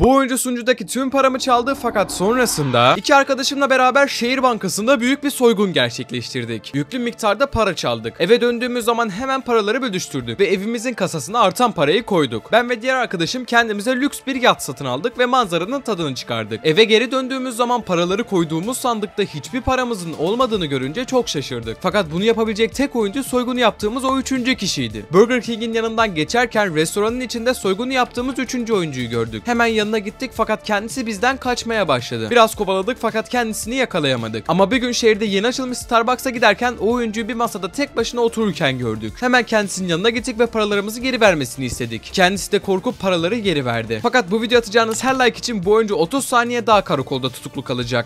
Bu oyuncu sunucudaki tüm paramı çaldı fakat sonrasında iki arkadaşımla beraber şehir bankasında büyük bir soygun gerçekleştirdik. Yüklü miktarda para çaldık. Eve döndüğümüz zaman hemen paraları bölüştürdük ve evimizin kasasına artan parayı koyduk. Ben ve diğer arkadaşım kendimize lüks bir yat satın aldık ve manzaranın tadını çıkardık. Eve geri döndüğümüz zaman paraları koyduğumuz sandıkta hiçbir paramızın olmadığını görünce çok şaşırdık. Fakat bunu yapabilecek tek oyuncu soygunu yaptığımız o üçüncü kişiydi. Burger King'in yanından geçerken restoranın içinde soygunu yaptığımız üçüncü oyuncuyu gördük. Hemen yanına gittik fakat kendisi bizden kaçmaya başladı. Biraz kovaladık fakat kendisini yakalayamadık. Ama bir gün şehirde yeni açılmış Starbucks'a giderken o oyuncuyu bir masada tek başına otururken gördük. Hemen kendisinin yanına gittik ve paralarımızı geri vermesini istedik. Kendisi de korkup paraları geri verdi. Fakat bu video atacağınız her like için bu oyuncu 30 saniye daha karakolda tutuklu kalacak.